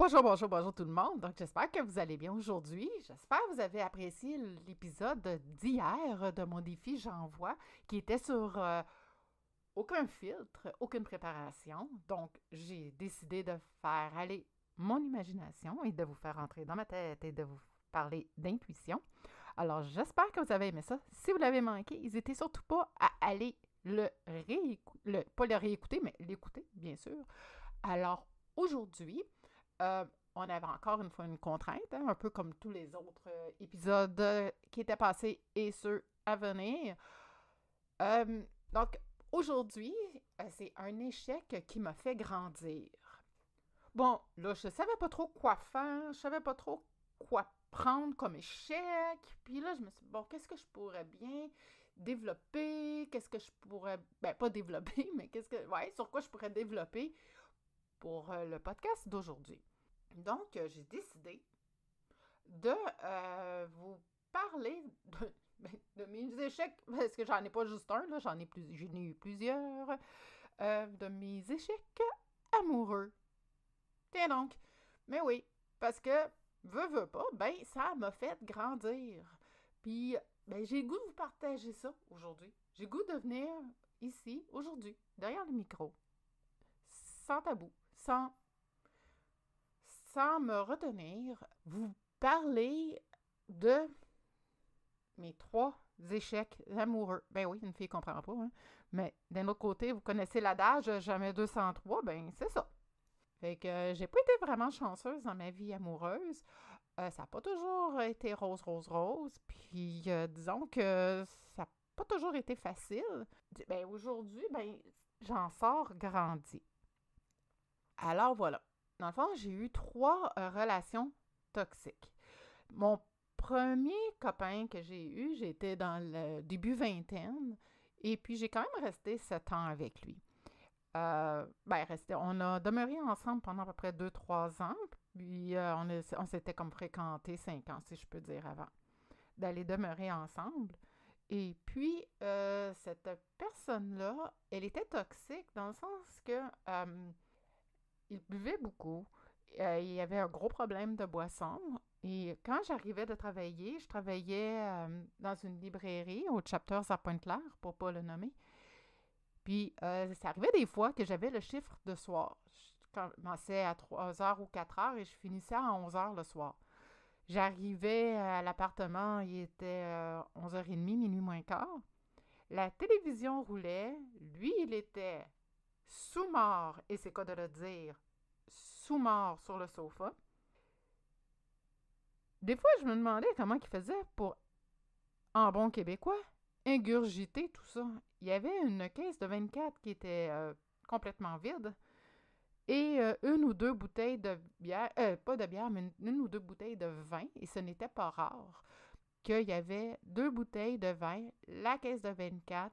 Bonjour, bonjour, bonjour tout le monde. Donc, j'espère que vous allez bien aujourd'hui. J'espère que vous avez apprécié l'épisode d'hier de mon défi J'envoie, qui était sur euh, aucun filtre, aucune préparation. Donc, j'ai décidé de faire aller mon imagination et de vous faire entrer dans ma tête et de vous parler d'intuition. Alors, j'espère que vous avez aimé ça. Si vous l'avez manqué, n'hésitez surtout pas à aller le réécouter, pas le réécouter, mais l'écouter, bien sûr. Alors, aujourd'hui, euh, on avait encore une fois une contrainte, hein, un peu comme tous les autres euh, épisodes euh, qui étaient passés et ceux à venir. donc, aujourd'hui, c'est un échec qui m'a fait grandir. Bon, là, je savais pas trop quoi faire, je savais pas trop quoi prendre comme échec. Puis là, je me suis dit, bon, qu'est-ce que je pourrais bien développer? Qu'est-ce que je pourrais, ben, pas développer, mais qu'est-ce que, ouais, sur quoi je pourrais développer pour le podcast d'aujourd'hui? Donc, euh, j'ai décidé de euh, vous parler ben, de, mes échecs, parce que j'en ai pas juste un, j'en ai eu plusieurs, euh, de mes échecs amoureux. Tiens donc, mais oui, parce que, veux, veux pas, ben, ça m'a fait grandir. Puis, ben, j'ai goût de vous partager ça aujourd'hui. J'ai goût de venir ici, aujourd'hui, derrière le micro, sans tabou, sans sans me retenir, vous parler de mes trois échecs amoureux. Ben oui, une fille ne comprend pas, hein? mais d'un autre côté, vous connaissez l'adage jamais 203, ben c'est ça. Fait que euh, j'ai pas été vraiment chanceuse dans ma vie amoureuse. Euh, ça n'a pas toujours été rose, rose, rose. Puis euh, disons que ça n'a pas toujours été facile. Ben aujourd'hui, ben j'en sors grandi. Alors voilà. Dans le fond, j'ai eu trois euh, relations toxiques. Mon premier copain que j'ai eu, j'étais dans le début vingtaine, et puis j'ai quand même resté sept ans avec lui. Euh, ben, resté, on a demeuré ensemble pendant à peu près deux, trois ans, puis euh, on, on s'était comme fréquenté cinq ans, si je peux dire, avant d'aller demeurer ensemble. Et puis, cette personne-là, elle était toxique dans le sens que il buvait beaucoup. Euh, il y avait un gros problème de boisson. Et quand j'arrivais de travailler, je travaillais euh, dans une librairie au Chapters à Pointe-Claire, pour ne pas le nommer. Puis, euh, ça arrivait des fois que j'avais le chiffre de soir. Je commençais à 3 h ou 4 h et je finissais à 11 h le soir. J'arrivais à l'appartement, il était 11h30, minuit moins quart. La télévision roulait. Lui, il était sous-mort, et c'est quoi de le dire, sous-mort sur le sofa. Des fois, je me demandais comment il faisait pour, en bon québécois, ingurgiter tout ça. Il y avait une caisse de 24 qui était euh, complètement vide et euh, une ou deux bouteilles de bière, euh, pas de bière, mais une, une, ou deux bouteilles de vin, et ce n'était pas rare qu'il y avait deux bouteilles de vin, la caisse de 24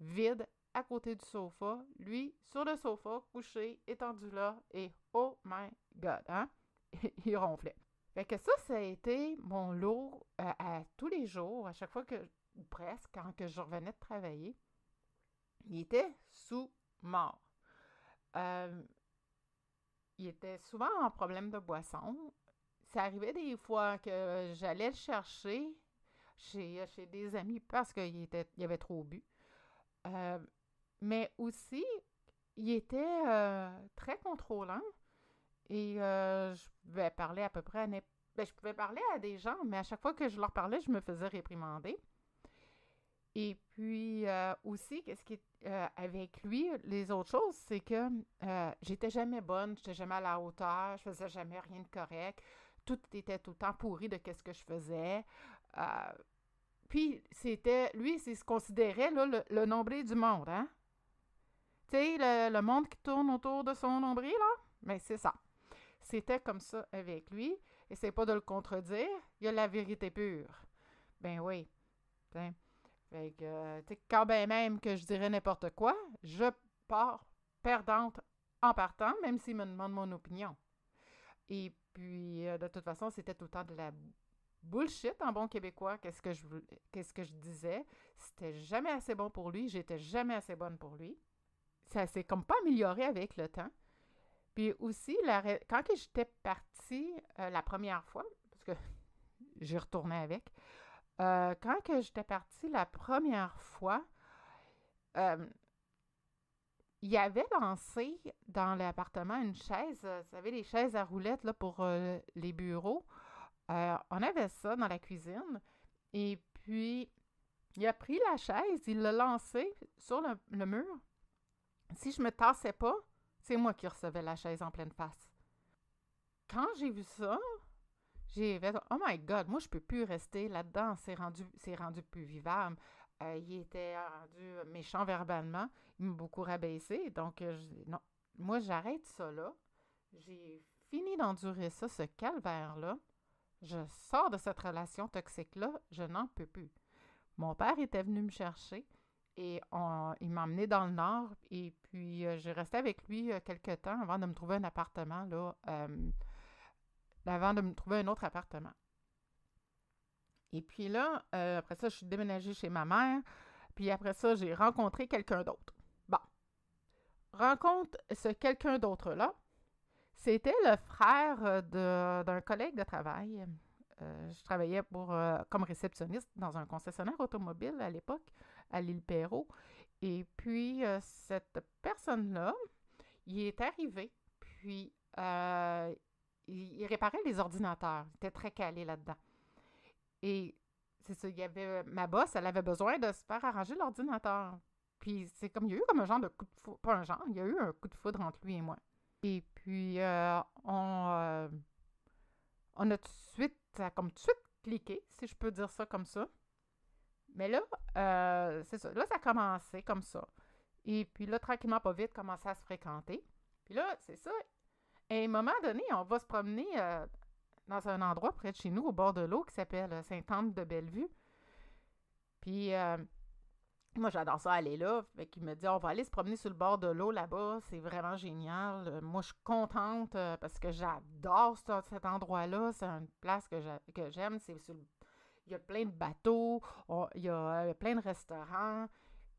vide à côté du sofa, lui sur le sofa, couché, étendu là, et oh my god, hein? il ronflait. Fait que ça, ça a été mon lot euh, à tous les jours, à chaque fois que, ou presque, quand que je revenais de travailler. Il était sous mort. Euh, il était souvent en problème de boisson. Ça arrivait des fois que j'allais le chercher chez, chez des amis parce qu'il il avait trop bu. Euh, mais aussi, il était euh, très contrôlant et euh, je pouvais parler à peu près ben, je pouvais parler à des gens, mais à chaque fois que je leur parlais, je me faisais réprimander. Et puis euh, aussi, qu'est-ce qui avec lui, les autres choses, c'est que j'étais jamais bonne, j'étais jamais à la hauteur, je faisais jamais rien de correct. Tout était tout le temps pourri de qu'est-ce que je faisais. puis c'était, lui, c'est se considérait là, le, le nombril du monde, hein? Tu sais, le, monde qui tourne autour de son nombril, là? Mais c'est ça. C'était comme ça avec lui. Et c'est pas de le contredire. Il y a la vérité pure. Ben oui. Fait que, quand ben même que je dirais n'importe quoi, je pars perdante en partant, même s'il me demande mon opinion. Et puis, euh, de toute façon, c'était tout le temps de la bullshit en bon québécois. Qu'est-ce que je, qu'est-ce que je disais? C'était jamais assez bon pour lui. J'étais jamais assez bonne pour lui ça s'est comme pas amélioré avec le temps. Puis aussi, quand j'étais partie euh, la première fois, parce que j'y retournais avec, euh, quand que j'étais partie la première fois, euh, il avait lancé dans l'appartement une chaise, vous savez, les chaises à roulettes là, pour les bureaux. on avait ça dans la cuisine. Et puis, il a pris la chaise, il l'a lancée sur le mur. Si je me tassais pas, c'est moi qui recevais la chaise en pleine face. Quand j'ai vu ça, j'ai fait Oh my God, moi je peux plus rester là-dedans. C'est rendu, c'est rendu plus vivable. Euh, il était rendu méchant verbalement. Il m'a beaucoup rabaissé. Donc, euh, non, moi j'arrête ça là. J'ai fini d'endurer ça, ce calvaire-là. Je sors de cette relation toxique-là. Je n'en peux plus. Mon père était venu me chercher. Et il m'a emmené dans le nord. Et puis, euh, j'ai resté avec lui euh, quelques temps avant de me trouver un appartement, là. Euh, avant de me trouver un autre appartement. Et puis là, après ça, je suis déménagée chez ma mère. Puis après ça, j'ai rencontré quelqu'un d'autre. Bon. Rencontre ce quelqu'un d'autre-là. C'était le frère d'un collègue de travail. je travaillais pour, comme réceptionniste dans un concessionnaire automobile à l'époque à l'île Perrault. Et puis, euh, cette personne-là, il est arrivé, puis euh, il, réparait les ordinateurs. Il était très calé là-dedans. Et c'est ça, il y avait ma boss, elle avait besoin de se faire arranger l'ordinateur. Puis c'est comme, il y a eu comme un genre de coup de foudre, pas un genre, il y a eu un coup de foudre entre lui et moi. Et puis, euh, on, on a tout de suite, comme tout de suite cliqué, si je peux dire ça comme ça. Mais là, euh, c'est ça. Là, ça a commencé comme ça. Et puis là, tranquillement, pas vite, commençait à se fréquenter. Puis là, c'est ça. À un moment donné, on va se promener euh, dans un endroit près de chez nous, au bord de l'eau, qui s'appelle euh, Sainte-Anne-de-Bellevue. Puis moi, j'adore ça aller là. Fait qu'il me dit, on va aller se promener sur le bord de l'eau là-bas. C'est vraiment génial. moi, je suis contente parce que j'adore cet endroit-là. C'est une place que j'aime. C'est sur le il y a plein de bateaux, il y a euh, plein de restaurants.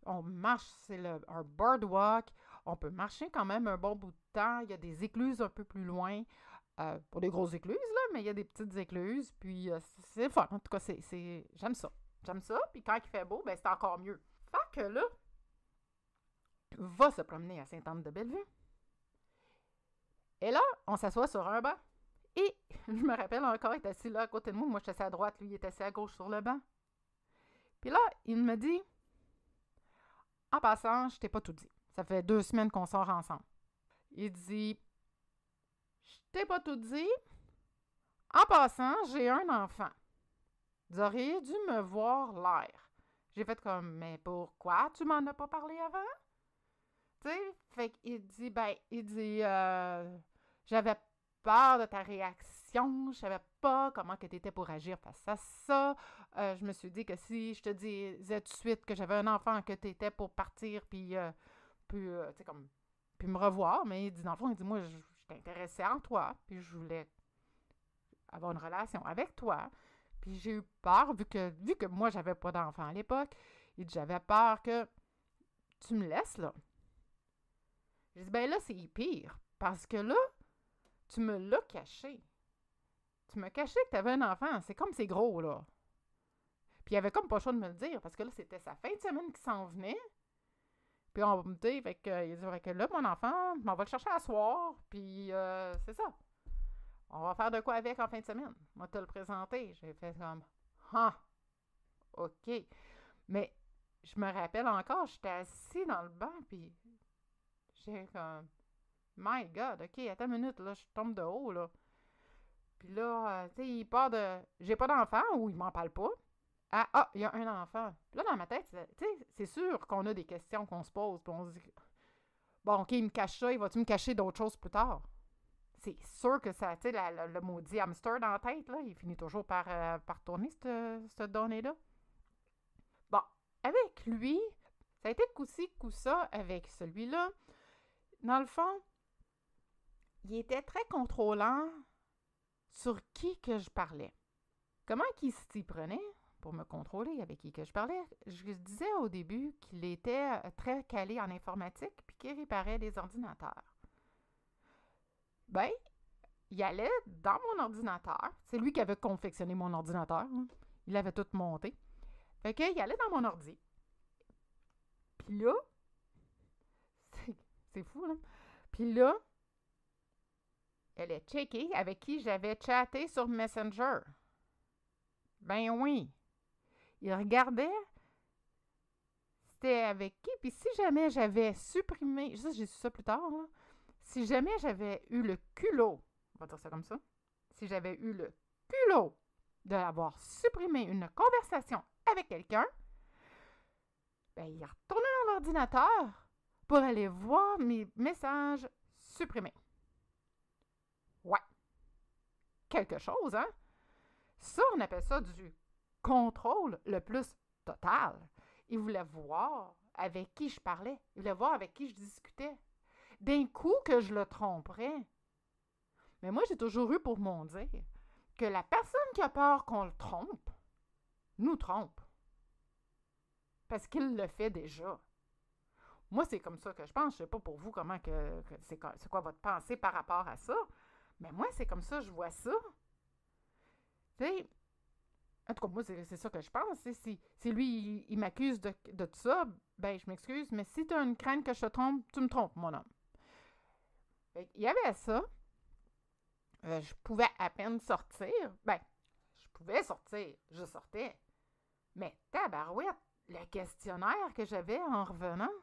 On marche, c'est un boardwalk. On peut marcher quand même un bon bout de temps. Il y a des écluses un peu plus loin. Euh, pour des grosses écluses, là, mais il y a des petites écluses. Puis euh, c'est fun. En tout cas, c'est, j'aime ça. J'aime ça. Puis quand il fait beau, ben c'est encore mieux. Fait que là, va se promener à Sainte-Anne-de-Bellevue. Et là, on s'assoit sur un banc. Et je me rappelle encore, il était assis là à côté de moi. Moi, j'étais assis à droite, lui, il était assis à gauche sur le banc. Puis là, il me dit En passant, je t'ai pas tout dit. Ça fait deux semaines qu'on sort ensemble. Il dit Je t'ai pas tout dit. En passant, j'ai un enfant. Vous auriez dû me voir l'air. J'ai fait comme Mais pourquoi tu m'en as pas parlé avant? Tu sais, fait qu'il dit Ben, il dit euh, J'avais peur de ta réaction. Je savais pas comment que tu étais pour agir face à ça. Euh, je me suis dit que si je te disais tout de suite que j'avais un enfant, que tu étais pour partir, puis, euh, puis, euh, comme, puis me revoir, mais il dit, dans le fond, il dit, moi, je, t'intéressais en toi, puis je voulais avoir une relation avec toi. Puis j'ai eu peur, vu que, vu que moi, j'avais pas d'enfant à l'époque, il dit, j'avais peur que tu me laisses, là. J'ai dit, ben là, c'est pire, parce que là, tu me l'as caché. Tu m'as caché que tu avais un enfant. C'est comme c'est gros, là. Puis il avait comme pas le choix de me le dire, parce que là, c'était sa fin de semaine qui s'en venait. Puis on me dit, fait que, il dit, que là, mon enfant, on va le chercher à soir, puis euh, c'est ça. On va faire de quoi avec en fin de semaine. Moi, te le présenter. J'ai fait comme, ah, OK. Mais je me rappelle encore, j'étais assis dans le banc, puis j'ai comme, My God, OK, attends une minute, là, je tombe de haut, là. Puis là, euh, tu sais, il part de j'ai pas d'enfant ou il m'en parle pas. Ah, ah, il y a un enfant. Là, dans ma tête, tu sais, c'est sûr qu'on a des questions qu'on se pose. Puis on se dit, bon, OK, il me cache ça, il va-tu me cacher d'autres choses plus tard? C'est sûr que ça, tu sais, le maudit hamster dans la tête, là, il finit toujours par, euh, par tourner, cette, cette donnée-là. Bon, avec lui, ça a été coup-ci, coup-ça avec celui-là. Dans le fond, il était très contrôlant sur qui que je parlais. Comment qu'il s'y prenait pour me contrôler avec qui que je parlais? Je disais au début qu'il était euh, très calé en informatique puis qu'il réparait des ordinateurs. ben, il allait dans mon ordinateur. C'est lui qui avait confectionné mon ordinateur. Il avait tout monté. Fait qu'il allait dans mon ordi. Puis là, c'est fou, là. Puis là, elle est checké avec qui j'avais chatté sur Messenger. Ben oui. Il regardait c'était avec qui? Puis si jamais j'avais supprimé, ça j'ai su ça plus tard, si jamais j'avais eu le culot, on va dire ça comme ça, si j'avais eu le culot d'avoir supprimé une conversation avec quelqu'un, ben, il retourné dans l'ordinateur pour aller voir mes messages supprimés. Ouais. Quelque chose, hein? Ça, on appelle ça du contrôle le plus total. Il voulait voir avec qui je parlais. Il voulait voir avec qui je discutais. D'un coup que je le tromperais. Mais moi, j'ai toujours eu pour mon dire que la personne qui a peur qu'on le trompe, nous trompe. Parce qu'il le fait déjà. Moi, c'est comme ça que je pense. Je ne sais pas pour vous comment que, c'est quoi votre pensée par rapport à ça. Mais moi, c'est comme ça je vois ça. Tu sais, en tout cas, moi, c'est ça que je pense. Si, si lui, il, m'accuse de, de, ça, ben, je m'excuse, mais si tu as une crainte que je te trompe, tu me trompes, mon homme. il y avait ça. Euh, je pouvais à peine sortir. Ben, je pouvais sortir. Je sortais. Mais tabarouette, le questionnaire que j'avais en revenant,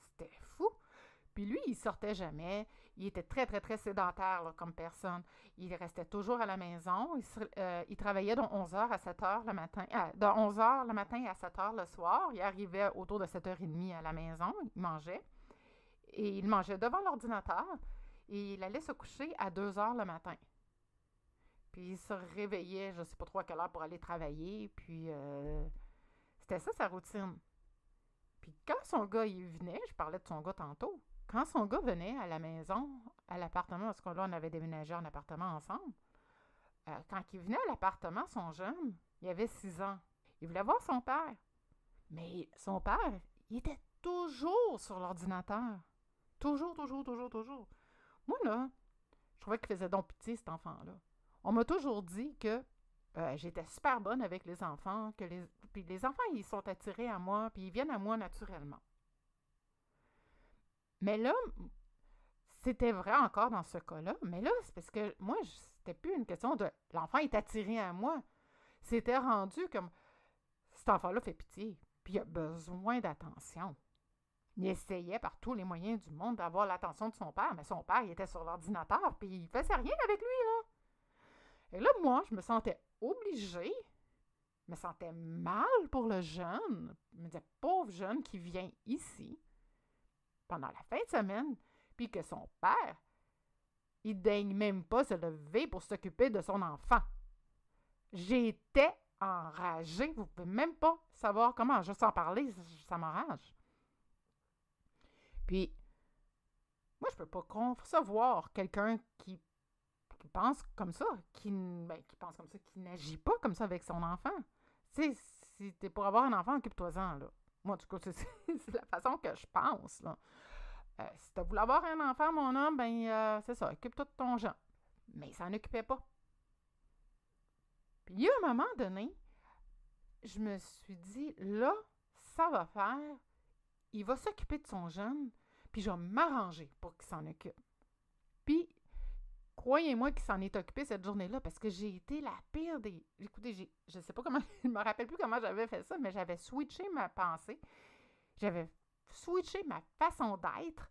c'était fou. Puis lui, il sortait jamais. Il était très, très, très sédentaire comme personne. Il restait toujours à la maison. Il, euh, travaillait de 11h à 7h le matin, de 11h le matin à 7h le soir. Il arrivait autour de 7h30 à la maison. Il mangeait. Et il mangeait devant l'ordinateur. Et il allait se coucher à 2h le matin. Puis il se réveillait, je ne sais pas trop à quelle heure, pour aller travailler. Puis euh, c'était ça sa routine. Puis quand son gars il venait, je parlais de son gars tantôt, quand son gars venait à la maison, à l'appartement, parce que là, on avait déménagé en appartement ensemble, euh, quand il venait à l'appartement, son jeune, il avait six ans. Il voulait voir son père. Mais son père, il était toujours sur l'ordinateur. Toujours, toujours, toujours, toujours. Moi, là, je trouvais qu'il faisait donc pitié, cet enfant-là. On m'a toujours dit que euh, j'étais super bonne avec les enfants, que les... Puis les enfants, ils sont attirés à moi, puis ils viennent à moi naturellement. Mais là, c'était vrai encore dans ce cas-là. Mais là, c'est parce que moi, c'était plus une question de l'enfant est attiré à moi. C'était rendu comme cet enfant-là fait pitié, puis il a besoin d'attention. Il essayait par tous les moyens du monde d'avoir l'attention de son père, mais son père, il était sur l'ordinateur, puis il faisait rien avec lui, là. Et là, moi, je me sentais obligée, je me sentais mal pour le jeune. Je me disais, pauvre jeune qui vient ici, pendant la fin de semaine, puis que son père, il daigne même pas se lever pour s'occuper de son enfant. J'étais enragée. Vous pouvez même pas savoir comment. Juste en parler, ça, m'enrage. Puis, moi, je peux pas concevoir quelqu'un qui, pense comme ça, qui, ben, qui pense comme ça, qui n'agit pas comme ça avec son enfant. Tu sais, si t'es pour avoir un enfant, occupe-toi-en, là. Moi, du coup, c'est la façon que je pense. Là. Euh, si tu voulu avoir un enfant, mon homme, ben euh, c'est ça, occupe-toi de ton genre. Mais il s'en occupait pas. Puis a un moment donné, je me suis dit, là, ça va faire. Il va s'occuper de son jeune, puis je vais m'arranger pour qu'il s'en occupe. Puis, croyez-moi qu'il s'en est occupé cette journée-là, parce que j'ai été la pire des. Écoutez, je ne sais pas comment, je me rappelle plus comment j'avais fait ça, mais j'avais switché ma pensée. J'avais switché ma façon d'être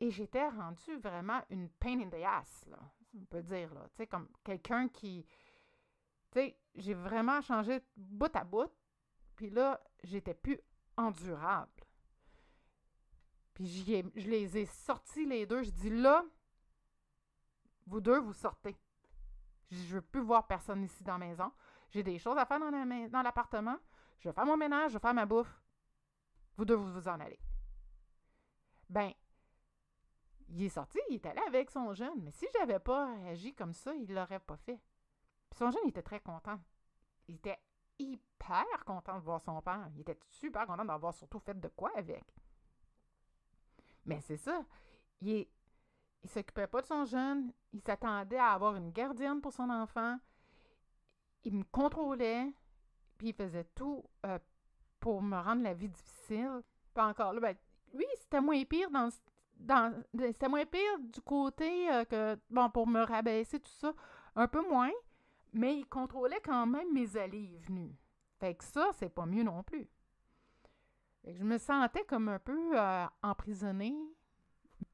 et j'étais rendue vraiment une pain in the ass, là, on peut dire, là. Tu sais, comme quelqu'un qui. Tu sais, j'ai vraiment changé bout à bout, puis là, j'étais plus endurable. Puis je les ai sortis les deux. Je dis là, vous deux, vous sortez. Je veux plus voir personne ici dans la maison. J'ai des choses à faire dans l'appartement. je vais faire mon ménage, je vais faire ma bouffe. Vous deux, vous en allez. Ben, il est sorti, il est allé avec son jeune. Mais si j'avais pas agi comme ça, il l'aurait pas fait. Puis son jeune, était très content. Il était hyper content de voir son père. Il était super content d'avoir surtout fait de quoi avec. Mais c'est ça. Il est, Il s'occupait pas de son jeune. Il s'attendait à avoir une gardienne pour son enfant. Il me contrôlait. Puis il faisait tout euh, pour me rendre la vie difficile. Pas encore là, ben, lui, c'était moins pire dans, dans c'était moins pire du côté euh, que bon pour me rabaisser tout ça, un peu moins, mais il contrôlait quand même mes allées et venues. Fait que ça, c'est pas mieux non plus. Fait que je me sentais comme un peu euh, emprisonnée,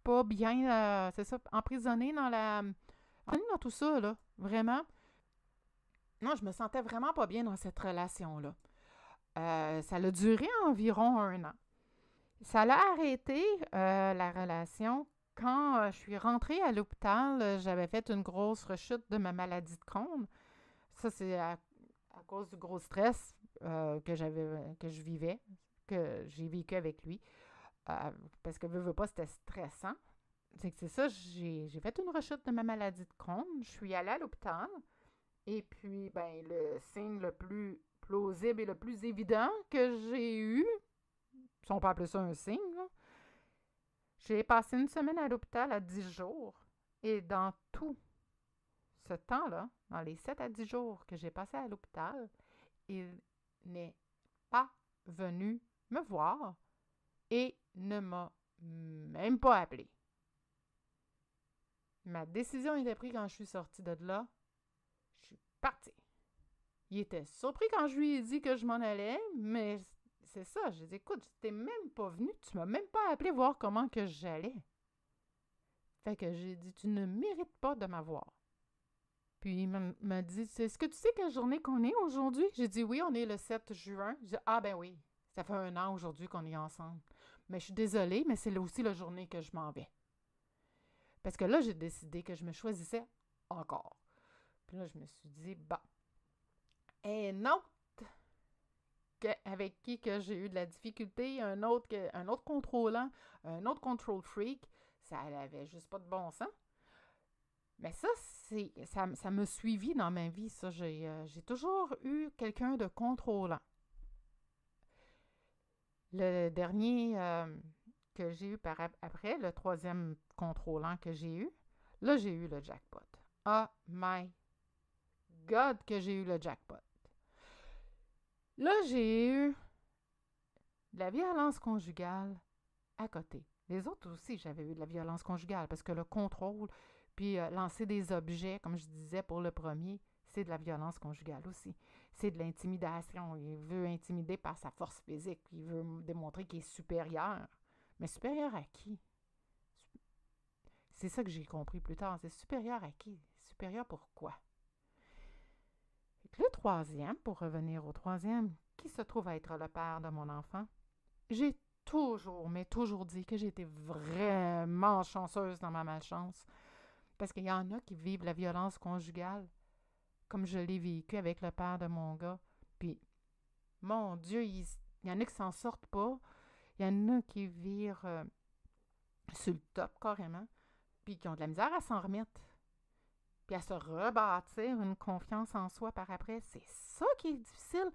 pas bien, euh, c'est ça, emprisonnée dans la, dans tout ça là, vraiment. Non, je me sentais vraiment pas bien dans cette relation là. Ça a duré environ un an. Ça l'a arrêté, euh, la relation, quand euh, je suis rentrée à l'hôpital. Euh, j'avais fait une grosse rechute de ma maladie de Crohn. Ça, c'est à, cause du gros stress que j'avais, que je vivais, que j'ai vécu avec lui. parce que, veux, veux pas, c'était stressant. C'est que c'est ça, j'ai, j'ai fait une rechute de ma maladie de Crohn. Je suis allée à l'hôpital. Et puis, ben, le signe le plus plausible et le plus évident que j'ai eu, si on peut appeler ça un signe, j'ai passé une semaine à l'hôpital à 10 jours. Et dans tout ce temps-là, dans les 7 à 10 jours que j'ai passé à l'hôpital, il n'est pas venu me voir et ne m'a même pas appelé. Ma décision était prise quand je suis sortie de là. Je suis partie. Il était surpris quand je lui ai dit que je m'en allais, mais c'est ça. Je dis, écoute, t'es même pas venu, tu m'as même pas appelé voir comment que j'allais. Fait que j'ai dit, tu ne mérites pas de m'avoir. Puis il m'a dit, est-ce que tu sais quelle journée qu'on est aujourd'hui? J'ai dit, oui, on est le 7 juin. J'ai dit, ah ben oui, ça fait un an aujourd'hui qu'on est ensemble. Mais je suis désolée, mais c'est aussi la journée que je m'en vais. Parce que là, j'ai décidé que je me choisissais encore. Puis là, je me suis dit, bah. Et non, avec qui que j'ai eu de la difficulté, un autre, un autre contrôlant, un autre control freak, ça n'avait juste pas de bon sens. Mais ça, c'est ça, ça me suivi dans ma vie, ça. J'ai euh, toujours eu quelqu'un de contrôlant. Le dernier euh, que j'ai eu par après, le troisième contrôlant que j'ai eu, là, j'ai eu le jackpot. Oh my God que j'ai eu le jackpot. Là, j'ai eu de la violence conjugale à côté. Les autres aussi, j'avais eu de la violence conjugale parce que le contrôle, puis euh, lancer des objets, comme je disais pour le premier, c'est de la violence conjugale aussi. C'est de l'intimidation. Il veut intimider par sa force physique. Il veut démontrer qu'il est supérieur. Mais supérieur à qui? C'est ça que j'ai compris plus tard. C'est supérieur à qui? Supérieur pour quoi? Le troisième, pour revenir au troisième, qui se trouve être le père de mon enfant, j'ai toujours, mais toujours dit que j'étais vraiment chanceuse dans ma malchance. Parce qu'il y en a qui vivent la violence conjugale, comme je l'ai vécu avec le père de mon gars. Puis, mon Dieu, il, y en a qui s'en sortent pas. Il y en a qui virent euh, sur le top carrément, puis qui ont de la misère à s'en remettre puis à se rebâtir une confiance en soi par après. C'est ça qui est difficile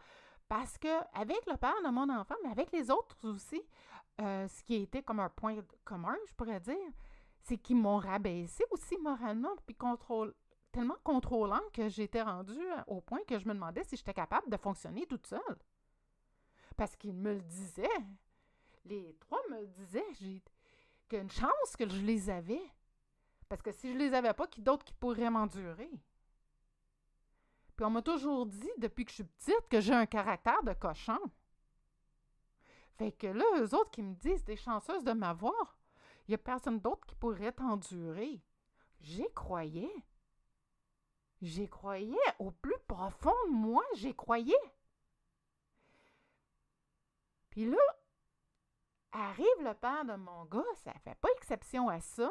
parce que avec le père de mon enfant, mais avec les autres aussi, euh, ce qui été comme un point commun, je pourrais dire, c'est qu'ils m'ont rabaissé aussi moralement, puis tellement contrôlant que j'étais rendue au point que je me demandais si j'étais capable de fonctionner toute seule. Parce qu'ils me le disaient. Les trois me le disaient. J'ai qu'une chance que je les avais. Parce que si je les avais pas, qui d'autres qui pourraient m'endurer? Puis on m'a toujours dit, depuis que je suis petite, que j'ai un caractère de cochon. Fait que là, eux autres qui me disent, t'es chanceuse de m'avoir, il n'y a personne d'autre qui pourrait t'endurer. J'y croyais. J'y croyais. Au plus profond de moi, j'y croyais. Puis là, arrive le père de mon gars, ça fait pas exception à ça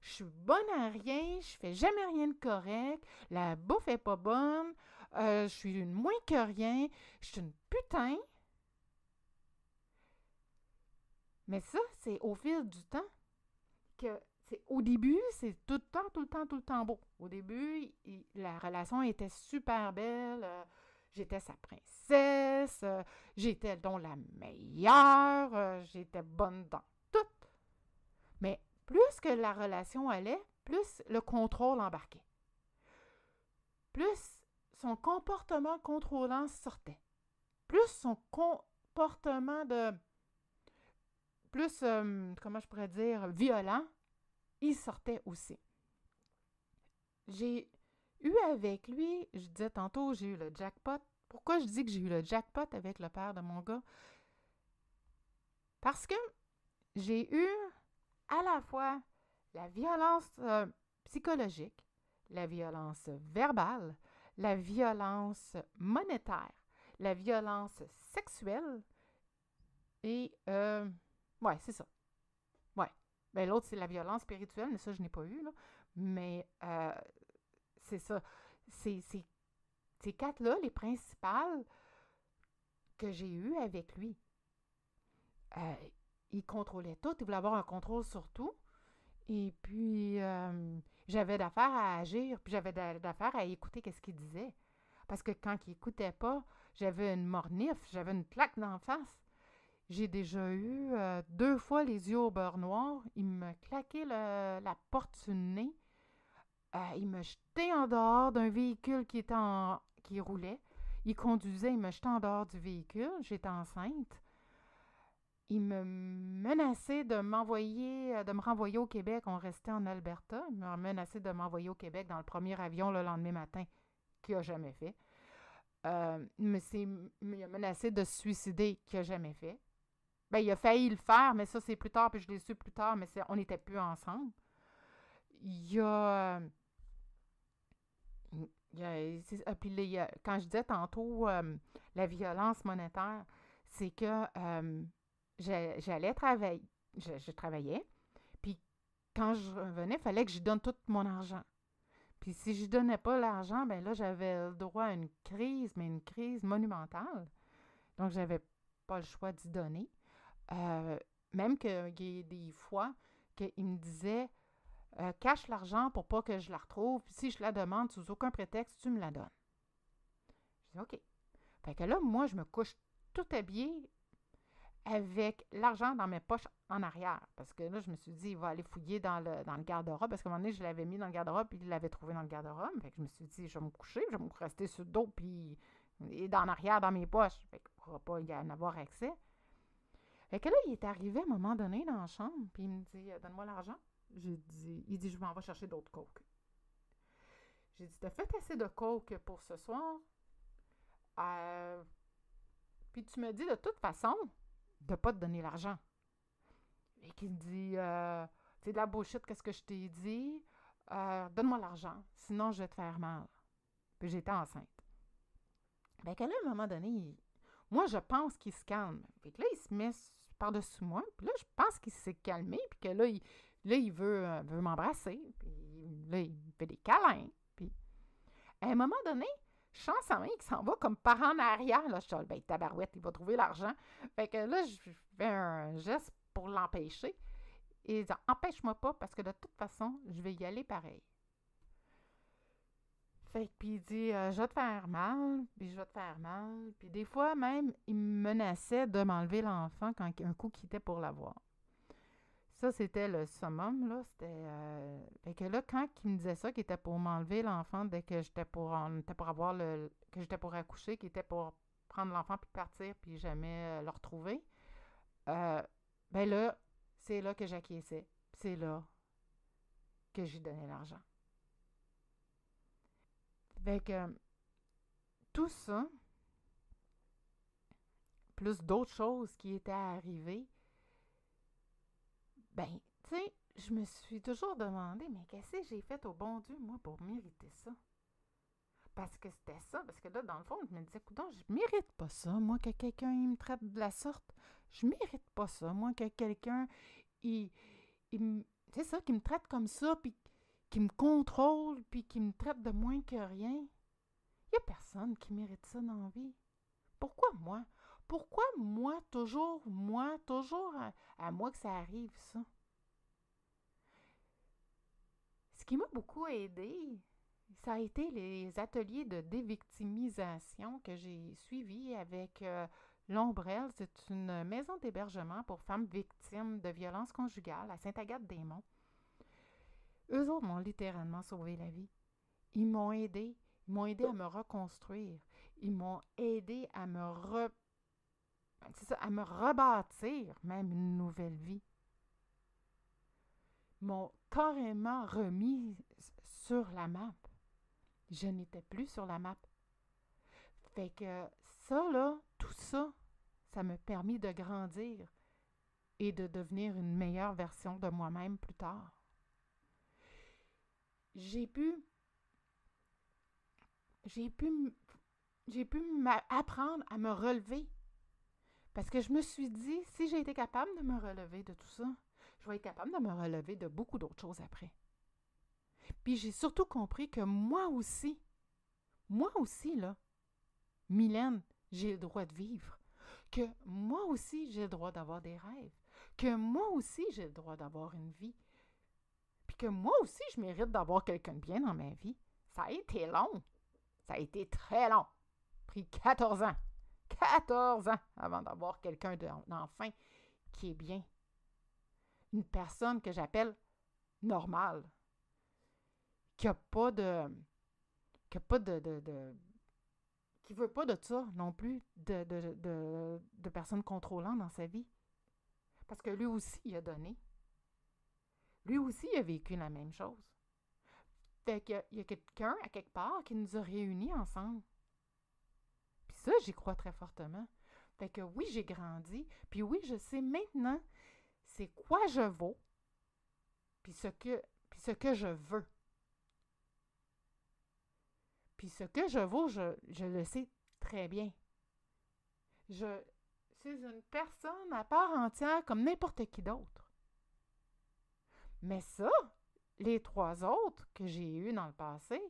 je suis bonne à rien, je fais jamais rien de correct, la bouffe est pas bonne, euh, je suis une moins que rien, je suis une putain. Mais ça, c'est au fil du temps que c'est au début, c'est tout le temps, tout le temps, tout le temps beau. Au début, la relation était super belle. Euh, j'étais sa princesse. Euh, j'étais donc la meilleure. j'étais bonne dans plus que la relation allait, plus le contrôle embarquait. Plus son comportement contrôlant sortait. Plus son comportement de... plus, euh, comment je pourrais dire, violent, il sortait aussi. J'ai eu avec lui, je disais tantôt, j'ai eu le jackpot. Pourquoi je dis que j'ai eu le jackpot avec le père de mon gars? Parce que j'ai eu à la fois la violence euh, psychologique, la violence verbale, la violence monétaire, la violence sexuelle et euh, ouais, c'est ça. Ouais. Ben l'autre c'est la violence spirituelle, mais ça je n'ai pas eu là. Mais euh, c'est ça. C'est ces quatre-là, les principales que j'ai eues avec lui. Il contrôlait tout, il voulait avoir un contrôle sur tout. Et puis, euh, j'avais d'affaires à agir, puis j'avais d'affaires à écouter qu'est-ce qu'il disait. Parce que quand il n'écoutait pas, j'avais une mornif, j'avais une plaque d'en face. J'ai déjà eu euh, deux fois les yeux au beurre noir. Il me claquait la porte sur le nez. il me jetait en dehors d'un véhicule qui qui roulait. Il conduisait, il me jetait en dehors du véhicule. J'étais enceinte. Il me menaçait de m'envoyer, euh, de me renvoyer au Québec. On restait en Alberta. Il m'a menacé de m'envoyer au Québec dans le premier avion le lendemain matin, qu'il n'a jamais fait. Euh, il m'a menacé de se suicider, qu'il n'a jamais fait. Ben, il a failli le faire, mais ça, c'est plus tard, puis je l'ai su plus tard, mais on n'était plus ensemble. Il y a ah, puis quand je disais tantôt euh, la violence monétaire, c'est que euh, j'allais travailler, je, travaillais, puis quand je revenais, il fallait que je donne tout mon argent. Puis si je donnais pas l'argent, ben là, j'avais le droit à une crise, mais une crise monumentale. Donc, j'avais pas le choix d'y donner. Euh, même qu'il y a des fois qu'il me disait euh, cache l'argent pour pas que je la retrouve. Puis si je la demande sous aucun prétexte, tu me la donnes. Je dis OK. Fait que là, moi, je me couche tout habillé avec l'argent dans mes poches en arrière. Parce que là, je me suis dit, il va aller fouiller dans le, dans le garde-robe. Parce qu'à un moment donné, je l'avais mis dans le garde-robe, puis il l'avait trouvé dans le garde-robe. Fait que je me suis dit, je vais me coucher, je vais me rester sur le dos, puis et dans l'arrière, dans mes poches. Fait qu'il ne pourra pas y en avoir accès. Fait que là, il est arrivé à un moment donné dans la chambre, puis il me dit, donne-moi l'argent. J'ai dit, il dit, je m'en vais chercher d'autres coke. J'ai dit, t'as fait assez de coke pour ce soir? Euh, puis tu me dis de toute façon de pas te donner l'argent. Et qu'il dit, euh, c'est de la bullshit, qu'est-ce que je t'ai dit? Euh, donne-moi l'argent, sinon je vais te faire mal. Puis j'étais enceinte. Ben, qu'à un moment donné, moi, je pense qu'il se calme. Que là, il se met par-dessus moi. Puis là, je pense qu'il s'est calmé. Puis que là, il, Là, il veut, euh, veut m'embrasser. Puis là, il fait des câlins. Puis à un moment donné, sens sa main s'en va comme par en arrière. Là, je dis, ben, tabarouette, il va trouver l'argent. Fait que là, je fais un geste pour l'empêcher. Et il dit, empêche-moi pas parce que de toute façon, je vais y aller pareil. Fait que, puis il dit, euh, je vais te faire mal, puis je vais te faire mal. Puis des fois, même, il me menaçait de m'enlever l'enfant quand un coup quittait pour l'avoir. Ça, c'était le summum, là. C'était. Euh, fait que là, quand il me disait ça, qu'il était pour m'enlever l'enfant dès que j'étais pour, pour avoir le. que j'étais pour accoucher, qu'il était pour prendre l'enfant puis partir puis jamais euh, le retrouver, euh, ben là, c'est là que j'acquiesçais. C'est là que j'ai donné l'argent. Fait que tout ça, plus d'autres choses qui étaient arrivées, ben, je me suis toujours demandé, mais qu'est-ce que j'ai fait au bon Dieu, moi, pour mériter ça? Parce que c'était ça, parce que là, dans le fond, je me disais, écoute, je mérite pas ça, moi, que quelqu'un me traite de la sorte. Je mérite pas ça, moi, que quelqu'un, il c'est ça, qui me traite comme ça, puis qui me contrôle, puis qui me traite de moins que rien. Il n'y a personne qui mérite ça dans la vie. Pourquoi moi? Pourquoi moi, toujours moi, toujours à, moi que ça arrive, ça? Ce qui m'a beaucoup aidé, ça a été les ateliers de dévictimisation que j'ai suivis avec euh, C'est une maison d'hébergement pour femmes victimes de violences conjugales à Sainte-Agathe-des-Monts. Eux autres m'ont littéralement sauvé la vie. Ils m'ont aidé. Ils m'ont aidé à me reconstruire. Ils m'ont aidé à me à me rebâtir même une nouvelle vie. M'ont carrément remis sur la map. Je n'étais plus sur la map. Fait que ça, là, tout ça, ça m'a permis de grandir et de devenir une meilleure version de moi-même plus tard. J'ai pu j'ai pu j'ai pu apprendre à me relever parce que je me suis dit si j'ai été capable de me relever de tout ça, je vais être capable de me relever de beaucoup d'autres choses après. Puis j'ai surtout compris que moi aussi, moi aussi là, Mylène, j'ai le droit de vivre, que moi aussi j'ai le droit d'avoir des rêves, que moi aussi j'ai le droit d'avoir une vie, puis que moi aussi je mérite d'avoir quelqu'un de bien dans ma vie. Ça a été long. Ça a été très long. Pris 14 ans. 14 ans avant d'avoir quelqu'un d'enfin qui est bien. Une personne que j'appelle normale. Qui n'a pas de. qui n'a pas de, de, qui veut pas de ça non plus, de, de, de personnes contrôlantes dans sa vie. Parce que lui aussi, il a donné. Lui aussi, il a vécu la même chose. Fait qu'il y a quelqu'un à quelque part qui nous a réunis ensemble. Ça, j'y crois très fortement. Fait que oui, j'ai grandi. Puis oui, je sais maintenant c'est quoi je vaux. Puis ce que, je veux. Puis ce que je vaux, je, je le sais très bien. Je suis une personne à part entière comme n'importe qui d'autre. Mais ça, les trois autres que j'ai eus dans le passé,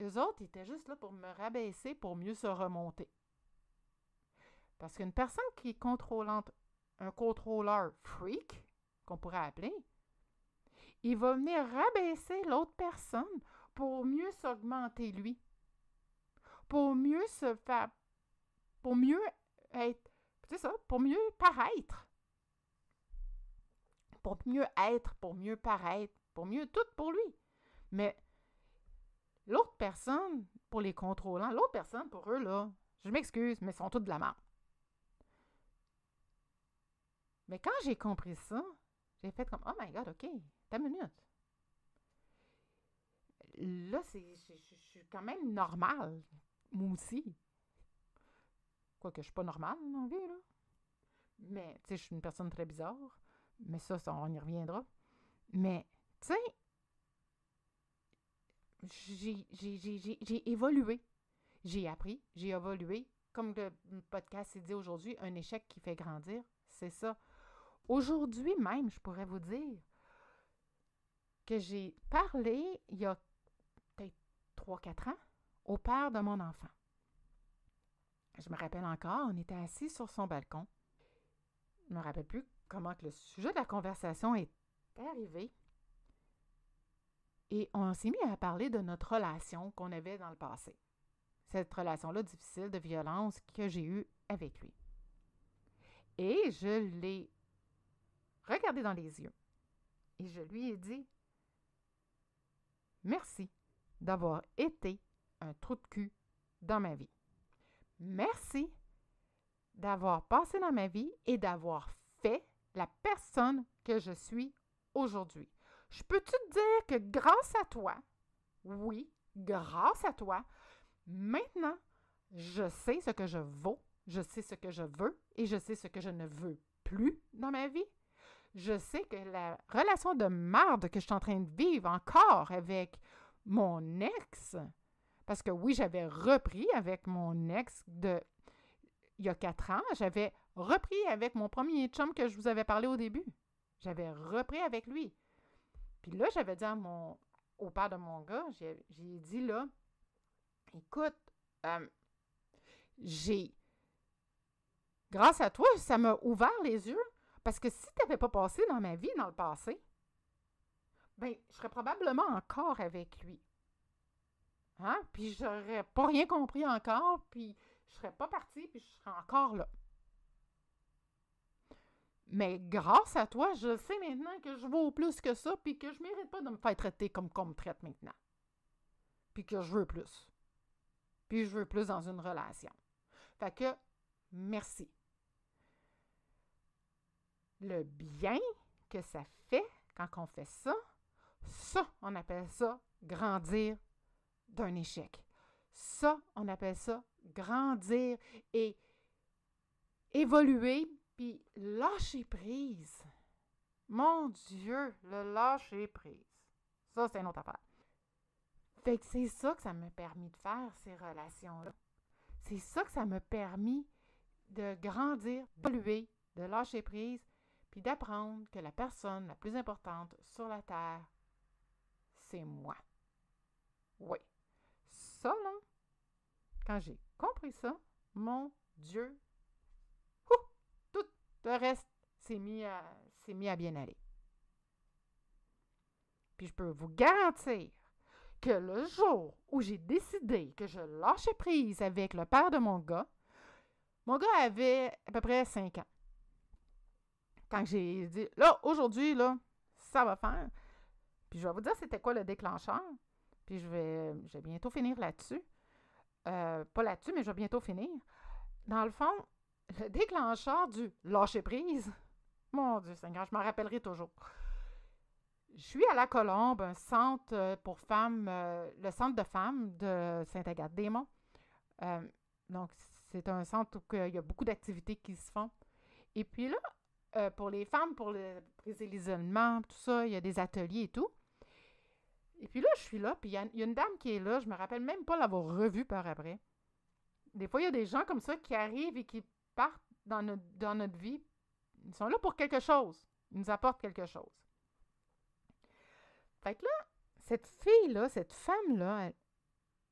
eux autres étaient juste là pour me rabaisser pour mieux se remonter. Parce qu'une personne qui est contrôlante, un contrôleur freak, qu'on pourrait appeler, il va venir rabaisser l'autre personne pour mieux s'augmenter lui, pour mieux se faire, pour mieux être, c'est ça, pour mieux paraître. Pour mieux être, pour mieux paraître, pour mieux tout pour lui. Mais l'autre personne, pour les contrôlants, l'autre personne, pour eux, là, je m'excuse, mais ils sont tous de la merde. Mais quand j'ai compris ça, j'ai fait comme, oh my god, ok, ta minute. Là, c'est, je, suis quand même normale, moi aussi. Quoique je suis pas normale dans la vie, là. Mais, tu sais, je suis une personne très bizarre. Mais ça, ça, on y reviendra. Mais, tu sais, j'ai évolué. J'ai appris, j'ai évolué. Comme le podcast s'est dit aujourd'hui, un échec qui fait grandir, c'est ça. Aujourd'hui même, je pourrais vous dire que j'ai parlé il y a peut-être 3-4 ans au père de mon enfant. Je me rappelle encore, on était assis sur son balcon. Je ne me rappelle plus comment que le sujet de la conversation est arrivé. Et on s'est mis à parler de notre relation qu'on avait dans le passé. Cette relation-là difficile de violence que j'ai eue avec lui. Et je l'ai regardé dans les yeux. Et je lui ai dit Merci d'avoir été un trou de cul dans ma vie. Merci d'avoir passé dans ma vie et d'avoir fait la personne que je suis aujourd'hui. Je peux-tu te dire que grâce à toi, oui, grâce à toi, maintenant, je sais ce que je vaux, je sais ce que je veux et je sais ce que je ne veux plus dans ma vie? Je sais que la relation de marde que je suis en train de vivre encore avec mon ex, parce que oui, j'avais repris avec mon ex de il y a quatre ans, j'avais repris avec mon premier chum que je vous avais parlé au début. J'avais repris avec lui. Puis là, j'avais dit à mon, au père de mon gars, j'ai dit là, écoute, euh, j'ai, grâce à toi, ça m'a ouvert les yeux. Parce que si tu n'avais pas passé dans ma vie dans le passé, ben, je serais probablement encore avec lui. Hein? Puis j'aurais pas rien compris encore, puis je serais pas partie, puis je serais encore là. Mais grâce à toi, je sais maintenant que je vaux plus que ça, puis que je mérite pas de me faire traiter comme qu'on me traite maintenant. Puis que je veux plus. Puis je veux plus dans une relation. Fait que, merci. Le bien que ça fait quand on fait ça, ça, on appelle ça grandir d'un échec. Ça, on appelle ça grandir et évoluer puis lâcher prise. Mon Dieu, le lâcher prise. Ça, c'est une autre affaire. Fait que c'est ça que ça m'a permis de faire, ces relations-là. C'est ça que ça m'a permis de grandir, d'évoluer, de lâcher prise, puis d'apprendre que la personne la plus importante sur la Terre, c'est moi. Oui. Ça, là, quand j'ai compris ça, mon Dieu, le reste s'est mis, à, bien aller. Puis je peux vous garantir que le jour où j'ai décidé que je lâchais prise avec le père de mon gars, mon gars avait à peu près 5 ans. Quand j'ai dit, là, aujourd'hui, là, ça va faire. Puis je vais vous dire c'était quoi le déclencheur. Puis je vais, je vais bientôt finir là-dessus. Euh, pas là-dessus, mais je vais bientôt finir. Dans le fond, le déclencheur du lâcher prise, mon Dieu Seigneur, je m'en rappellerai toujours. Je suis à la Colombe, un centre euh, pour femmes, euh, le centre de femmes de Saint-Agathe-des-Monts. donc, c'est un centre où il y a beaucoup d'activités qui se font. Et puis là, pour les femmes, pour le briser l'isolement, tout ça, il y a des ateliers et tout. Et puis là, je suis là, puis il y, a une dame qui est là, je me rappelle même pas l'avoir revue par après. Des fois, il y a des gens comme ça qui arrivent et qui partent dans notre, dans notre vie. Ils sont là pour quelque chose. Ils nous apportent quelque chose. Fait que là, cette fille-là, cette femme-là, à un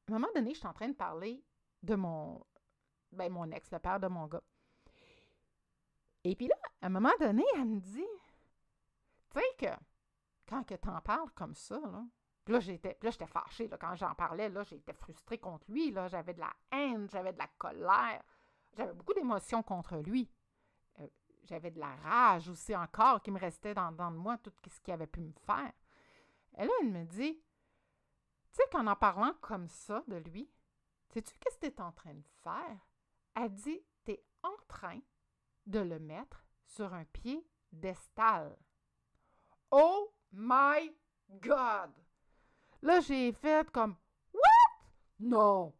moment donné, je suis en train de parler de mon, ben, mon ex, le père de mon gars. Et puis là, à un moment donné, elle me dit, tu sais que quand que en parles comme ça, là, là, j'étais, là, j'étais fâchée. Là, quand j'en parlais, là, j'étais frustrée contre lui. Là, j'avais de la haine, j'avais de la colère. J'avais beaucoup d'émotions contre lui. Euh, j'avais de la rage aussi encore qui me restait dans, dans moi, tout ce qu'il avait pu me faire. Et là, elle me dit, tu sais qu'en en parlant comme ça de lui, sais-tu qu'est-ce que tu es en train de faire? Elle dit, tu es en train de le mettre sur un pied d'estal. Oh my God! Là, j'ai fait comme What? Non!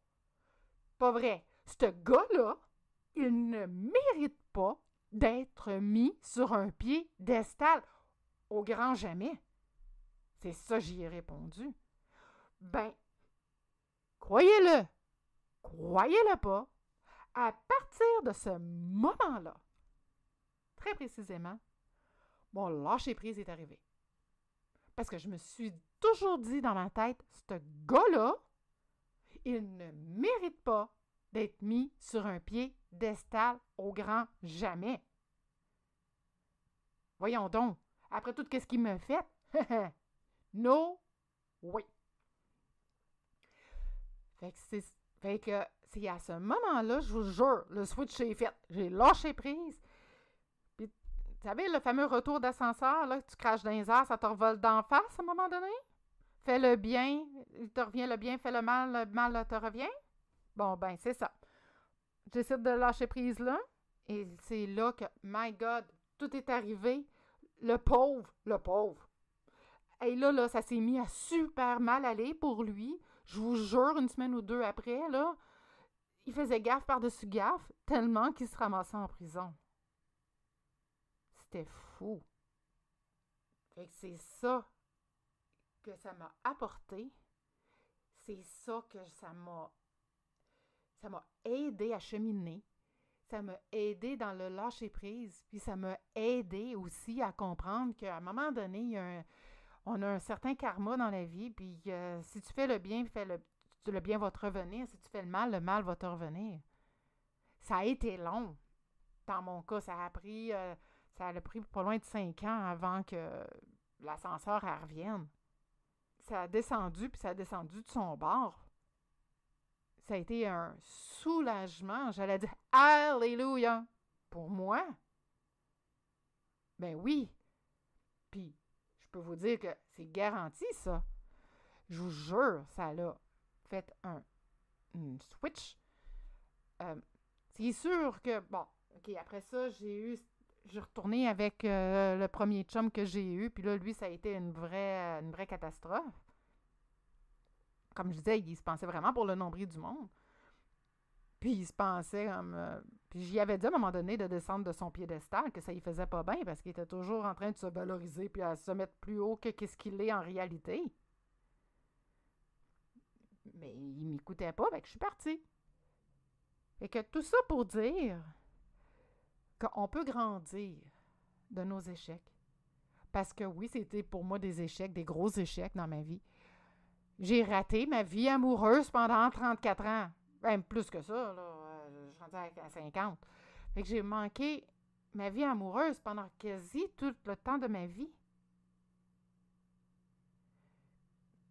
Pas vrai. Ce gars-là, il ne mérite pas d'être mis sur un pied d'estal au grand jamais. C'est ça, j'y ai répondu. Ben, croyez-le, croyez-le pas, à partir de ce moment-là, très précisément, mon lâcher-prise est arrivé. Parce que je me suis toujours dit dans ma tête, ce gars-là, il ne mérite pas d'être mis sur un pied d'estal au grand jamais. Voyons donc, après tout ce qu'il me fait, no oui. Fait que c'est à ce moment-là, je vous jure, le switch est fait. J'ai lâché prise vous savez, le fameux retour d'ascenseur, là, tu craches dans les airs, ça te revole d'en face à un moment donné? Fais le bien, il te revient le bien, fais le mal, le mal te revient? Bon, ben, c'est ça. J'essaie de lâcher prise là, et c'est là que, my God, tout est arrivé. Le pauvre, le pauvre. Et là, là, ça s'est mis à super mal aller pour lui. Je vous jure, une semaine ou deux après, là, il faisait gaffe par-dessus gaffe, tellement qu'il se ramassait en prison. C'était fou. Fait que c'est ça que ça m'a apporté. C'est ça que ça m'a ça m'a aidé à cheminer. Ça m'a aidé dans le lâcher prise, puis ça m'a aidé aussi à comprendre qu'à un moment donné, on a un certain karma dans la vie, puis euh, si tu fais le bien, le bien va te revenir. Si tu fais le mal, le mal va te revenir. Ça a été long. Dans mon cas, ça a pris euh, ça a pris pas loin de cinq ans avant que l'ascenseur revienne. Ça a descendu, puis ça a descendu de son bord. Ça a été un soulagement. J'allais dire Alléluia pour moi. Ben oui. Puis, je peux vous dire que c'est garanti, ça. Je vous jure, ça a fait un switch. Euh, c'est sûr que, bon, OK, après ça, j'ai eu. J'ai retourné avec euh, le premier chum que j'ai eu, puis là, lui, ça a été une vraie, une vraie catastrophe. Comme je disais, il se pensait vraiment pour le nombril du monde. Puis il se pensait comme. Euh, puis j'y avais dit à un moment donné de descendre de son piédestal, que ça y faisait pas bien parce qu'il était toujours en train de se valoriser puis à se mettre plus haut que qu'est-ce qu'il est en réalité. Mais il m'écoutait pas, fait que je suis partie. Et que tout ça pour dire qu'on peut grandir de nos échecs. Parce que oui, c'était pour moi des échecs, des gros échecs dans ma vie. J'ai raté ma vie amoureuse pendant 34 ans. Même plus que ça, là. Euh, je suis rendue à 50. Fait que j'ai manqué ma vie amoureuse pendant quasi tout le temps de ma vie.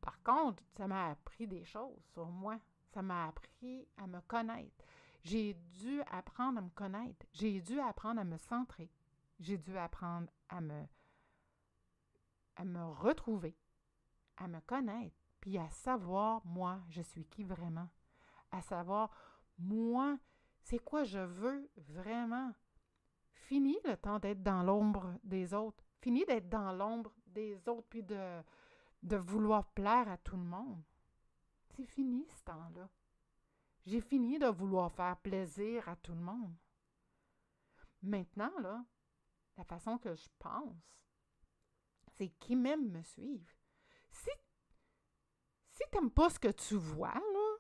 Par contre, ça m'a appris des choses sur moi. Ça m'a appris à me connaître. J'ai dû apprendre à me connaître. J'ai dû apprendre à me centrer. J'ai dû apprendre à me, à me retrouver, à me connaître, puis à savoir, moi, je suis qui vraiment? À savoir, moi, c'est quoi je veux vraiment? Fini le temps d'être dans l'ombre des autres. Fini d'être dans l'ombre des autres, puis de, de vouloir plaire à tout le monde. C'est fini ce temps-là. J'ai fini de vouloir faire plaisir à tout le monde. Maintenant, là, la façon que je pense, c'est qui même me suivent. Si, si t'aimes pas ce que tu vois, là,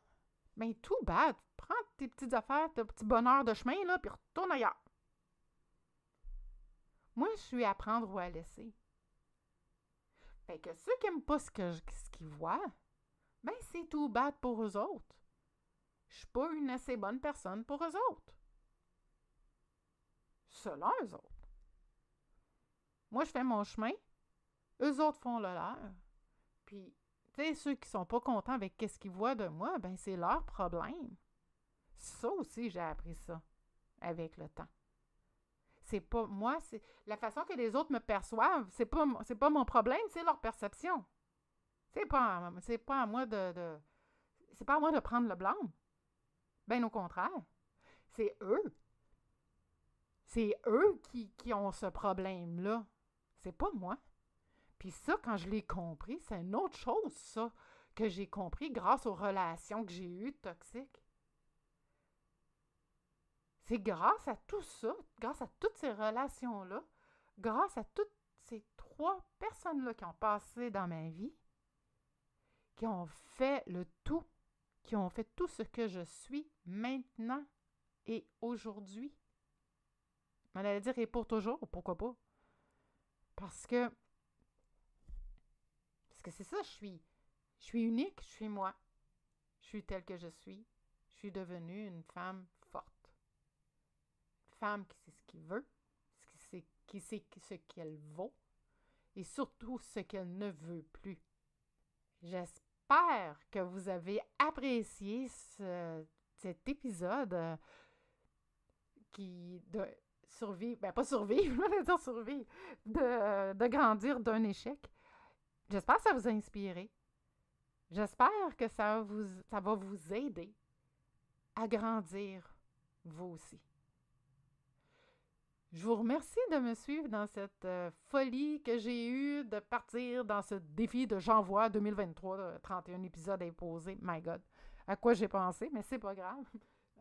ben tout bad. Prends tes petites affaires, tes petits bonheurs de chemin, là, puis retourne ailleurs. Moi, je suis à prendre ou à laisser. Fait que ceux qui n'aiment pas ce qu'ils voient, ben c'est tout bad pour eux autres. Je suis pas une assez bonne personne pour eux autres. Selon eux autres. Moi, je fais mon chemin, eux autres font le leur. Puis, sais, ceux qui sont pas contents avec ce qu'ils voient de moi, ben c'est leur problème. Ça aussi, j'ai appris ça avec le temps. C'est pas moi, c'est la façon que les autres me perçoivent, c'est pas c'est pas mon problème, c'est leur perception. C'est pas c'est pas à moi de, de c'est pas à moi de prendre le blanc. Ben au contraire. C'est eux. C'est eux qui, qui ont ce problème-là. C'est pas moi. Puis ça, quand je l'ai compris, c'est une autre chose, ça, que j'ai compris grâce aux relations que j'ai eues toxiques. C'est grâce à tout ça, grâce à toutes ces relations-là, grâce à toutes ces trois personnes-là qui ont passé dans ma vie, qui ont fait le tout, qui ont fait tout ce que je suis maintenant et aujourd'hui. On allait dire et pour toujours, pourquoi pas? Parce que c'est ça, je suis je suis unique, je suis moi. Je suis telle que je suis. Je suis devenue une femme femme qui sait ce qu'il veut, qui sait, ce qu'elle vaut et surtout ce qu'elle ne veut plus. J'espère que vous avez apprécié cet épisode euh, qui de survivre, ben pas survivre, je dire survivre, de grandir d'un échec. J'espère que ça vous a inspiré. J'espère que ça, vous, ça va vous aider à grandir vous aussi. Je vous remercie de me suivre dans cette euh, folie que j'ai eue de partir dans ce défi de J'envoie 2023, 31 épisodes imposés. My God, à quoi j'ai pensé, mais c'est pas grave.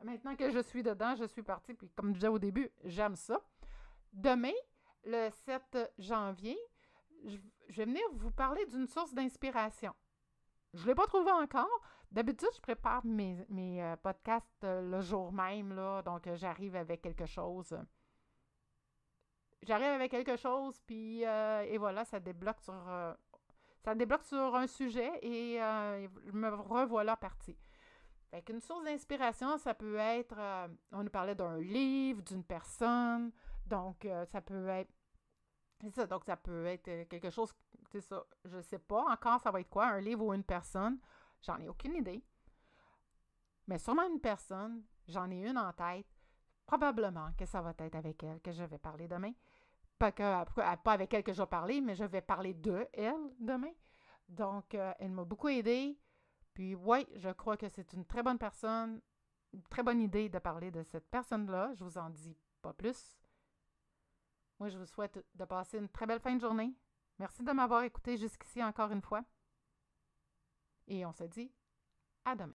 Maintenant que je suis dedans, je suis partie, puis comme je disais au début, j'aime ça. Demain, le 7 janvier, je, vais venir vous parler d'une source d'inspiration. Je ne l'ai pas trouvé encore. D'habitude, je prépare mes, euh, podcasts euh, le jour même, là, donc j'arrive avec quelque chose j'arrive avec quelque chose, puis euh, et voilà, ça débloque sur euh, ça débloque sur un sujet et euh, je me revoilà partie. Fait qu'une source d'inspiration, ça peut être, on nous parlait d'un livre, d'une personne, donc ça peut être, donc ça peut être quelque chose, c'est ça, je sais pas encore ça va être quoi, un livre ou une personne, j'en ai aucune idée. Mais sûrement une personne, j'en ai une en tête, probablement que ça va être avec elle que je vais parler demain. Pas, pas avec elle que je vais parler, mais je vais parler de elle demain. Donc, euh, elle m'a beaucoup aidé. Puis, oui, je crois que c'est une très bonne personne, une très bonne idée de parler de cette personne-là. Je vous en dis pas plus. Moi, je vous souhaite de passer une très belle fin de journée. Merci de m'avoir écouté jusqu'ici encore une fois. Et on se dit à demain.